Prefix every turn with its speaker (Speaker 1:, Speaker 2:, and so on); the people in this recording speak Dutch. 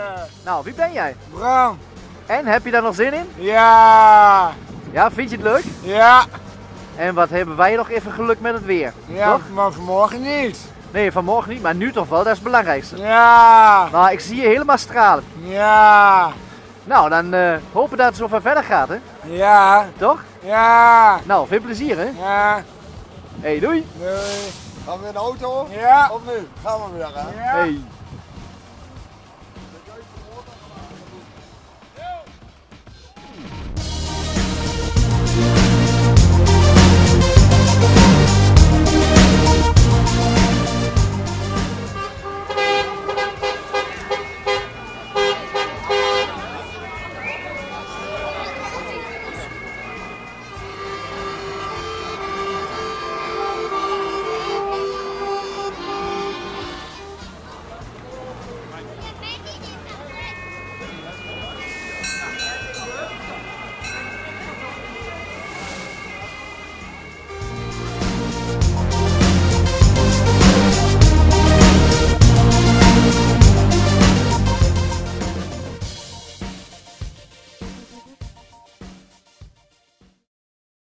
Speaker 1: Eh, nou, wie ben jij?
Speaker 2: Bram.
Speaker 1: En, heb je daar nog zin in?
Speaker 2: Ja.
Speaker 1: Ja, vind je het leuk?
Speaker 2: Ja.
Speaker 1: En wat hebben wij nog even geluk met het weer?
Speaker 2: Ja,
Speaker 1: Toch?
Speaker 2: maar vanmorgen niet.
Speaker 1: Nee, vanmorgen niet, maar nu toch wel, dat is het belangrijkste.
Speaker 2: Ja.
Speaker 1: Nou, ik zie je helemaal stralen.
Speaker 2: Ja.
Speaker 1: Nou, dan eh, hopen dat het zo ver verder gaat, hè?
Speaker 2: Ja.
Speaker 1: Toch?
Speaker 2: Ja.
Speaker 1: Nou, veel plezier, hè?
Speaker 2: Ja.
Speaker 1: Hey, doei!
Speaker 2: Doei.
Speaker 3: Gaan we in de auto?
Speaker 2: Ja.
Speaker 3: Of nu? Gaan we weer, hè?
Speaker 2: Ja.
Speaker 1: Hey.